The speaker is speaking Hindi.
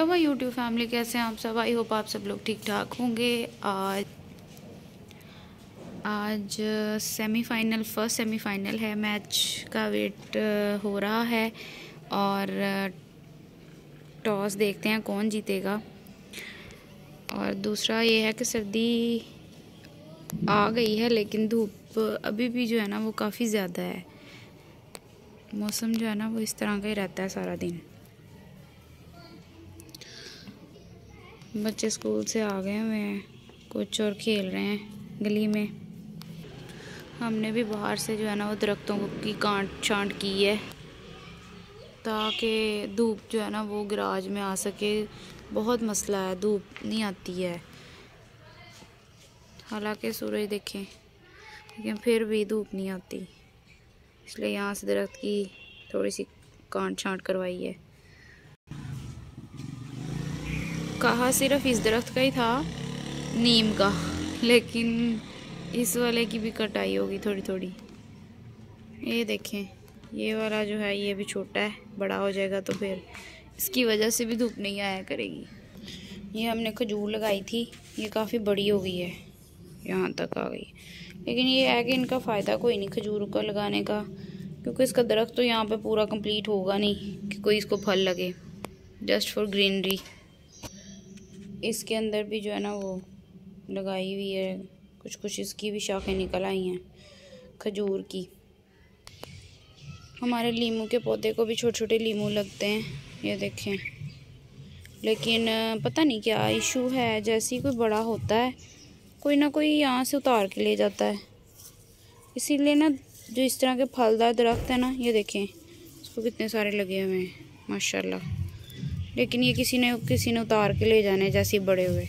हेलो माय यूट्यूब फैमिली कैसे हैं आप सब? आई होप आप सब लोग ठीक ठाक होंगे। आज आज सेमीफाइनल फ़र्स्ट सेमीफाइनल है मैच का वेट हो रहा है और टॉस देखते हैं कौन जीतेगा। और दूसरा ये है कि सर्दी आ गई है, लेकिन धूप अभी भी जो है ना वो काफ़ी ज़्यादा है। मौसम जो है ना वो इस तरह का ही रहता है सारा दिन। बच्चे स्कूल से आ गए हुए हैं कुछ और खेल रहे हैं गली में। हमने भी बाहर से जो है ना वो दरख्तों की कांट छांट की है, ताकि धूप जो है ना वो गराज में आ सके। बहुत मसला है, धूप नहीं आती है। हालाँकि सूरज देखें, लेकिन फिर भी धूप नहीं आती, इसलिए यहाँ से दरख्त की थोड़ी सी कांट छांट करवाई है। कहा सिर्फ़ इस दरख्त का ही था, नीम का। लेकिन इस वाले की भी कटाई होगी थोड़ी थोड़ी ये देखें, ये वाला जो है, ये भी छोटा है, बड़ा हो जाएगा तो फिर इसकी वजह से भी धूप नहीं आया करेगी। ये हमने खजूर लगाई थी, ये काफ़ी बड़ी हो गई है, यहाँ तक आ गई। लेकिन ये है कि इनका फ़ायदा कोई नहीं खजूर का लगाने का, क्योंकि इसका दरख्त तो यहाँ पे पूरा कंप्लीट होगा नहीं, कि कोई इसको फल लगे जस्ट फॉर ग्रीनरी इसके अंदर भी जो है ना वो लगाई हुई है, कुछ कुछ इसकी भी शाखें निकल आई हैं, खजूर की। हमारे लीमू के पौधे को भी छोटे छोटे लीमू लगते हैं, ये देखें। लेकिन, पता नहीं क्या इशू है, जैसे ही कोई बड़ा होता है, कोई ना कोई यहाँ से उतार के ले जाता है। इसीलिए ना, जो इस तरह के फलदार दरख्त है ना, ये देखें, इसको कितने सारे लगे हुए हैं, माशाल्लाह। लेकिन ये किसी ने किसी ने उतार के ले जाने जैसे बड़े हुए।